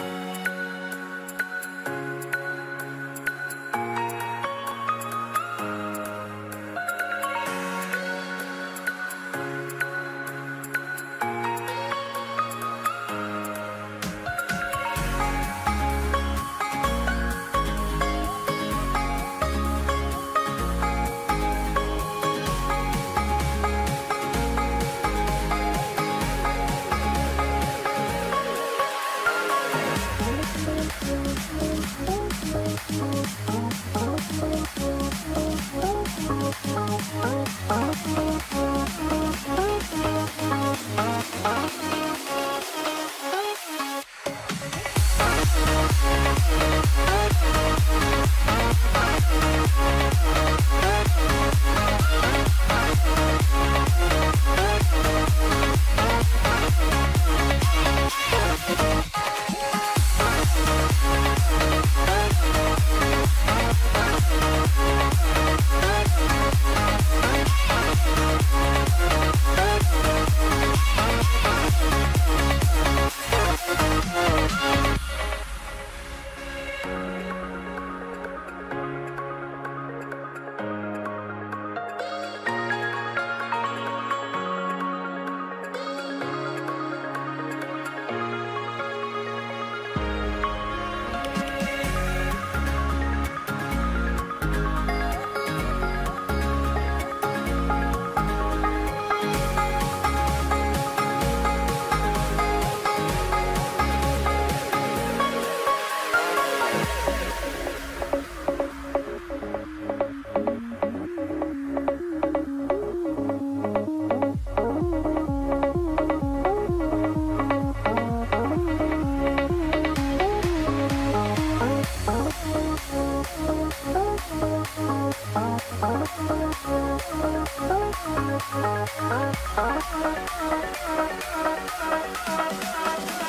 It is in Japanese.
Bye. Thank you. Thank you.